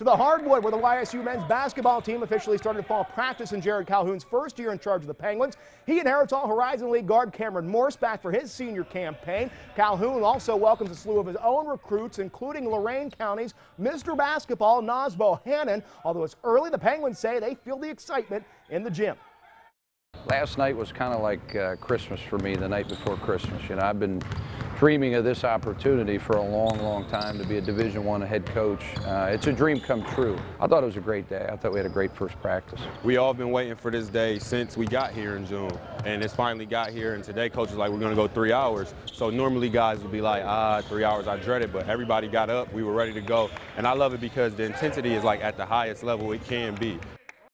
To the hardwood, where the YSU men's basketball team officially started fall practice in Jerrod Calhoun's first year in charge of the Penguins. He inherits All Horizon League guard Cameron Morse back for his senior campaign. Calhoun also welcomes a slew of his own recruits, including Lorain County's Mr. Basketball, Naz Bohannon. Although it's early, the Penguins say they feel the excitement in the gym. Last night was kind of like uh, Christmas for me, the night before Christmas. You know, I've been dreaming of this opportunity for a long, long time to be a Division One head coach. Uh, it's a dream come true. I thought it was a great day. I thought we had a great first practice. We all been waiting for this day since we got here in June, and it's finally got here. And today, coach was like, "We're going to go three hours." So normally guys would be like, "Ah, three hours, I dread it," but everybody got up. We were ready to go, and I love it because the intensity is like at the highest level it can be.